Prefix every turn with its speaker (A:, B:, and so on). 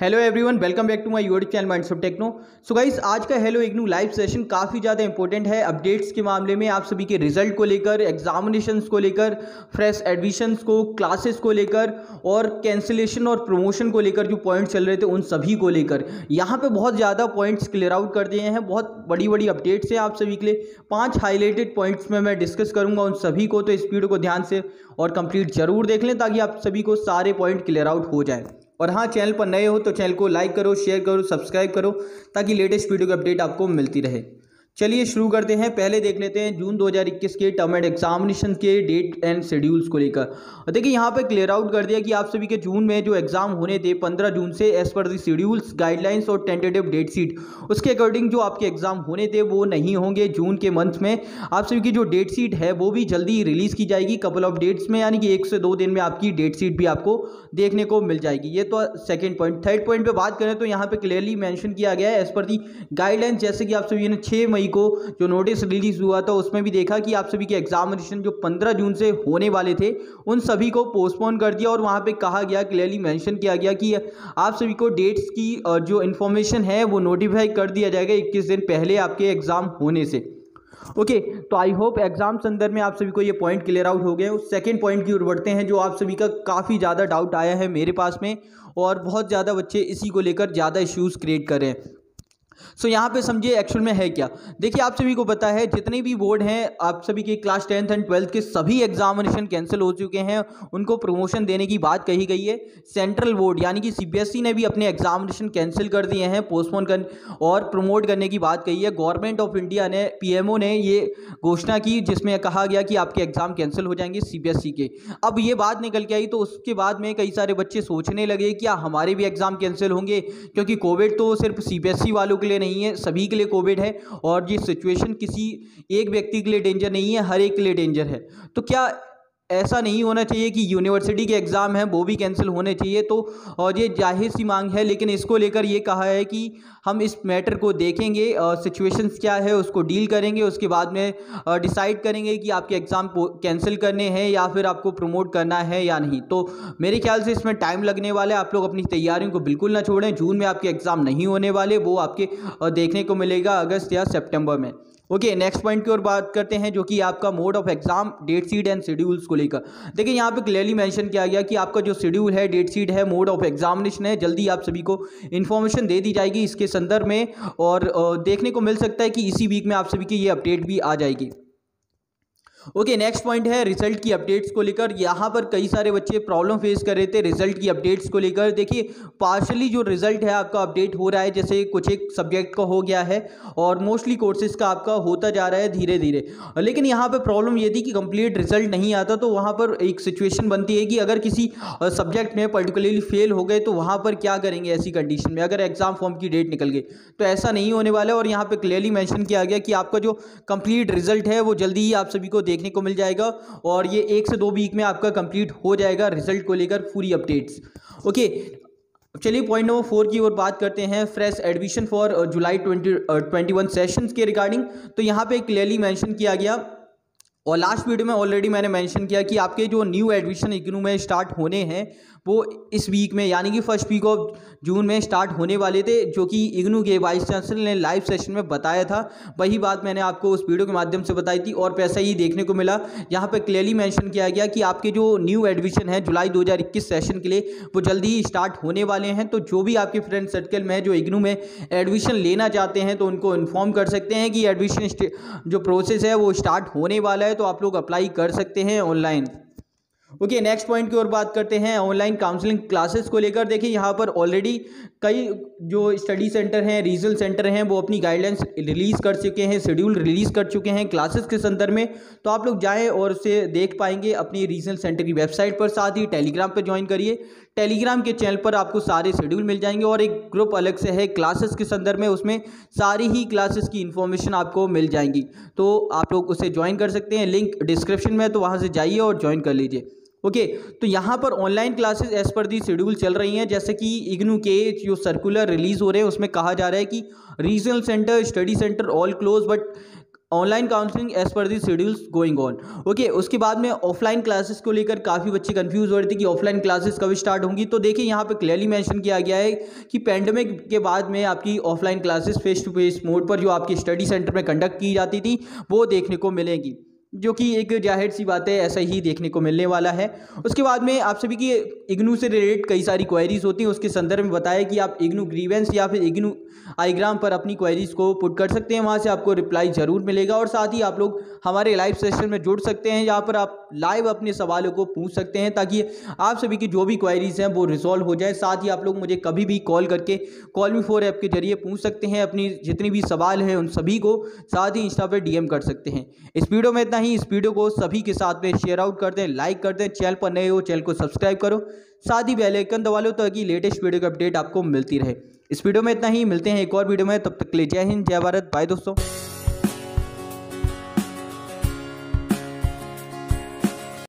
A: Hello everyone welcome back to my YouTube channel Minds of Techno so guys आज का hello IGNOU live session काफ़ी ज़्यादा important है। Updates के मामले में आप सभी के रिज़ल्ट को लेकर एग्जामिनेशंस को लेकर फ्रेश एडमिशन्स को क्लासेस को लेकर और कैंसिलेशन और प्रमोशन को लेकर जो पॉइंट्स चल रहे थे, उन सभी को लेकर। यहाँ पर बहुत ज़्यादा पॉइंट्स क्लियर आउट कर दिए हैं। बहुत बड़ी बड़ी अपडेट्स हैं आप सभी के लिए। पाँच हाईलाइटेड पॉइंट्स में मैं डिस्कस करूँगा उन सभी को तो इस वीडियो को ध्यान से और कंप्लीट ज़रूर देख लें ताकि आप सभी को सारे पॉइंट क्लियर आउट हो जाए। और हाँ चैनल पर नए हो तो चैनल को लाइक करो, शेयर करो, सब्सक्राइब करो, ताकि लेटेस्ट वीडियो की अपडेट आपको मिलती रहे। चलिए शुरू करते हैं। पहले देख लेते हैं जून 2021 के टर्म एंड एग्जामिनेशन के डेट एंड शेड्यूल्स को लेकर। देखिए, यहाँ पे क्लियर आउट कर दिया कि आप सभी के जून में जो एग्ज़ाम होने थे 15 जून से as per the schedules guidelines और टेंटेटिव डेट सीट उसके अकॉर्डिंग जो आपके एग्ज़ाम होने थे, वो नहीं होंगे जून के मंथ में। आप सभी की जो डेट सीट है, वो भी जल्दी रिलीज़ की जाएगी। कपल ऑफ़ डेट्स में, यानी कि एक से दो दिन में आपकी डेट सीट भी आपको देखने को मिल जाएगी। ये तो सेकेंड पॉइंट थर्ड पॉइंट पर बात करें तो यहाँ पर क्लियरली मैंशन किया गया है एज पर दी गाइडलाइंस जैसे कि आप सभी ने छः मई को जो नोटिस रिलीज़ हुआ था उसमें भी देखा कि आप सभी के एग्जामिनेशन जो 15 जून से होने वाले थे उन सभी को पोस्टपोन कर दिया और वहाँ पे कहा गया क्लियरली मेंशन किया गया कि आप सभी को डेट्स की जो इन्फॉर्मेशन है वो नोटिफाई कर दिया जाएगा इक्कीस दिन पहले आपके एग्ज़ाम होने से। ओके okay, तो आई होप एग्ज़ाम संदर्भ में आप सभी को ये पॉइंट क्लियर आउट हो गए उस सेकेंड पॉइंट की ओर बढ़ते हैं जो आप सभी का काफ़ी ज़्यादा डाउट आया है मेरे पास में और बहुत ज़्यादा बच्चे इसी को लेकर ज़्यादा इश्यूज़ क्रिएट कर रहे हैं। सो so, यहाँ पे समझिए एक्चुअल में है क्या? देखिए आप सभी को पता है जितने भी बोर्ड हैं आप सभी के क्लास टेंथ एंड ट्वेल्थ के सभी एग्जामिनेशन कैंसिल हो चुके हैं। उनको प्रमोशन देने की बात कही गई है। सेंट्रल बोर्ड यानी कि सीबीएसई e ने भी अपने एग्जामिनेशन कैंसिल कर दिए हैं पोस्टपोन कर और प्रमोट करने की बात कही है। गवर्नमेंट ऑफ़ इंडिया ने पीएमओ ने ये घोषणा की जिसमें कहा गया कि आपके एग्ज़ाम कैंसिल हो जाएँगे सी e के। अब ये बात निकल के आई तो उसके बाद में कई सारे बच्चे सोचने लगे क्या हमारे भी एग्ज़ाम कैंसिल होंगे? क्योंकि कोविड तो सिर्फ़ सी e वालों के लिए नहीं है, सभी के लिए कोविड है और ये सिचुएशन किसी एक व्यक्ति के लिए डेंजर नहीं है, हर एक के लिए डेंजर है। तो क्या ऐसा नहीं होना चाहिए कि यूनिवर्सिटी के एग्ज़ाम हैं, वो भी कैंसिल होने चाहिए। तो और ये ज़ाहिर सी मांग है, लेकिन इसको लेकर ये कहा है कि हम इस मैटर को देखेंगे सिचुएशंस क्या है, उसको डील करेंगे, उसके बाद में डिसाइड करेंगे कि आपके एग्ज़ाम कैंसिल करने हैं या फिर आपको प्रमोट करना है या नहीं। तो मेरे ख्याल से इसमें टाइम लगने वाला है, आप लोग अपनी तैयारियों को बिल्कुल ना छोड़ें। जून में आपके एग्ज़ाम नहीं होने वाले, वो आपके देखने को मिलेगा अगस्त या सेप्टेम्बर में। ओके नेक्स्ट पॉइंट की ओर बात करते हैं जो कि आपका mode of exam date sheet and schedules को लेकर। देखिए, यहाँ पे क्लियरली मेंशन किया गया कि आपका जो शेड्यूल है डेट सीट है मोड ऑफ़ एग्जामिनेशन है, जल्दी आप सभी को इन्फॉर्मेशन दे दी जाएगी इसके संदर्भ में और देखने को मिल सकता है कि इसी वीक में आप सभी की ये अपडेट भी आ जाएगी। ओके नेक्स्ट पॉइंट है रिज़ल्ट की अपडेट्स को लेकर। यहाँ पर कई सारे बच्चे प्रॉब्लम फेस कर रहे थे रिज़ल्ट की अपडेट्स को लेकर। देखिए पार्शली जो रिज़ल्ट है आपका अपडेट हो रहा है, जैसे कुछ एक सब्जेक्ट का हो गया है और मोस्टली कोर्सेज का आपका होता जा रहा है धीरे धीरे लेकिन यहाँ पर प्रॉब्लम ये थी कि कंप्लीट रिज़ल्ट नहीं आता तो वहाँ पर एक सिचुएशन बनती है कि अगर किसी सब्जेक्ट में पर्टिकुलरली फेल हो गए तो वहाँ पर क्या करेंगे ऐसी कंडीशन में? अगर एग्ज़ाम फॉर्म की डेट निकल गई तो ऐसा नहीं होने वाला और यहाँ पर क्लियरली मैंशन किया गया कि आपका जो कंप्लीट रिज़ल्ट है, वो जल्दी ही आप सभी को देखने को मिल जाएगा और ये एक से दो वीक में आपका कंप्लीट हो जाएगा रिज़ल्ट को लेकर पूरी अपडेट्स ओके चलिए पॉइंट नंबर फोर की ओर बात करते हैं fresh admission for July twenty twenty one sessions के रिगार्डिंग तो यहाँ पे क्लियरली मेंशन किया गया और लास्ट वीडियो में ऑलरेडी मैंने मेंशन किया कि आपके जो न्यू एडमिशन इग्नू में स्टार्ट होने हैं, वो इस वीक में, यानी कि फ़र्स्ट वीक ऑफ़ जून में स्टार्ट होने वाले थे, जो कि इग्नू के वाइस चांसलर ने लाइव सेशन में बताया था। वही बात मैंने आपको उस वीडियो के माध्यम से बताई थी और पैसा ही देखने को मिला। यहाँ पर क्लियरली मैंशन किया गया कि आपके जो न्यू एडमिशन है, जुलाई दो हज़ार इक्कीस सेशन के लिए, वो जल्दी ही स्टार्ट होने वाले हैं। तो जो भी आपके फ्रेंड सर्कल में है, जो इग्नू में एडमिशन लेना चाहते हैं तो उनको इन्फॉर्म कर सकते हैं कि एडमिशन जो प्रोसेस है, वो स्टार्ट होने वाला है। तो आप लोग अप्लाई कर सकते हैं ऑनलाइन ओके नेक्स्ट पॉइंट की ओर बात करते हैं ऑनलाइन काउंसलिंग क्लासेस को लेकर। देखिए, यहाँ पर ऑलरेडी कई जो स्टडी सेंटर हैं रीजनल सेंटर हैं, वो अपनी गाइडलाइंस रिलीज़ कर चुके हैं शेड्यूल रिलीज़ कर चुके हैं क्लासेस के संदर्भ में। तो आप लोग जाएँ और उसे देख पाएँगे, अपनी रीजनल सेंटर की वेबसाइट पर साथ ही टेलीग्राम पर ज्वाइन करिए। टेलीग्राम के चैनल पर आपको सारे शेड्यूल मिल जाएँगे और एक ग्रुप अलग से है क्लासेस के संदर्भ में, उसमें सारी ही क्लासेस की इन्फॉर्मेशन आपको मिल जाएँगी। तो आप लोग उसे ज्वाइन कर सकते हैं लिंक डिस्क्रिप्शन में तो वहाँ से जाइए और ज्वाइन कर लीजिए। ओके तो यहाँ पर ऑनलाइन क्लासेस एज पर दी शेड्यूल चल रही हैं, जैसे कि इग्नू के जो सर्कुलर रिलीज़ हो रहे हैं, उसमें कहा जा रहा है कि regional centre study centre all close but online counselling as per the schedules going on okay उसके बाद में ऑफलाइन क्लासेस को लेकर काफ़ी बच्चे कंफ्यूज हो रहे थे कि ऑफलाइन क्लासेस कब स्टार्ट होंगी। तो देखिए, यहाँ पे क्लियरली मेंशन किया गया है कि पैंडमिक के बाद में आपकी offline classes face to face mode पर जो आपकी स्टडी सेंटर में कंडक्ट की जाती थी, वो देखने को मिलेगी। जो कि एक ज़ाहिर सी बात है, ऐसा ही देखने को मिलने वाला है। उसके बाद में आप सभी की इग्नू से रिलेटेड कई सारी क्वेरीज होती हैं। उसके संदर्भ में बताया कि आप इग्नू ग्रीवेंस या फिर इग्नू आईग्राम पर अपनी क्वेरीज को पुट कर सकते हैं। वहाँ से आपको रिप्लाई ज़रूर मिलेगा और साथ ही आप लोग हमारे लाइव सेशन में जुड़ सकते हैं, जहाँ पर आप लाइव अपने सवालों को पूछ सकते हैं ताकि आप सभी की जो भी क्वेरीज हैं वो रिजॉल्व हो जाए। साथ ही आप लोग मुझे कभी भी कॉल करके कॉल मी फोर ऐप के ज़रिए पूछ सकते हैं। अपनी जितनी भी सवाल हैं उन सभी को साथ ही इंस्टा पर डीएम कर सकते हैं। इस वीडियो में इतना ही इस वीडियो को सभी के साथ में शेयर आउट कर दें लाइक कर दें, चैनल पर नए हो, चैनल को सब्सक्राइब करो, साथ ही बेल आइकन दबा लो ताकि लेटेस्ट वीडियो की अपडेट आपको मिलती रहे। इस वीडियो में इतना ही, मिलते हैं एक और वीडियो में, तब तक ले जय हिंद, जय भारत बाय दोस्तों।